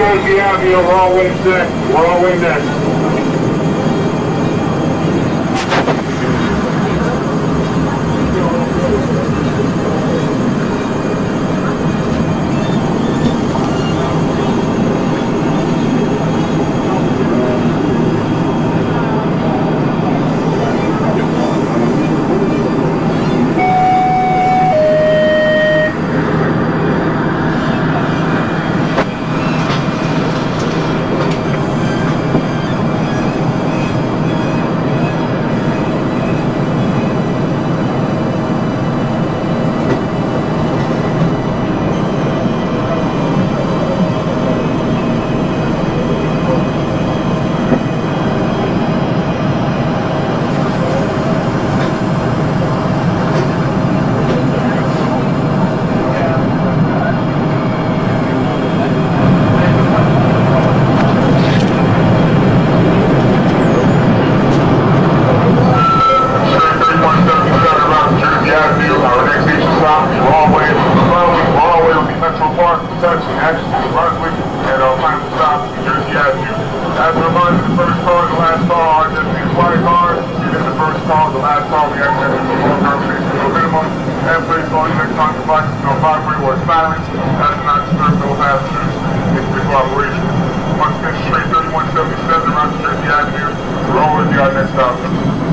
Jersey Avenue, we're all next. We're all next. As a reminder, the first car the last car are just these white cars. You did the first car, the last car, we to have a long-term station to minimum. And please all electronic devices not vibrate or silence. Is not disturb no passengers. It's vehicle operation. Once again, straight 3177 around New Jersey Avenue. We're already our next stop.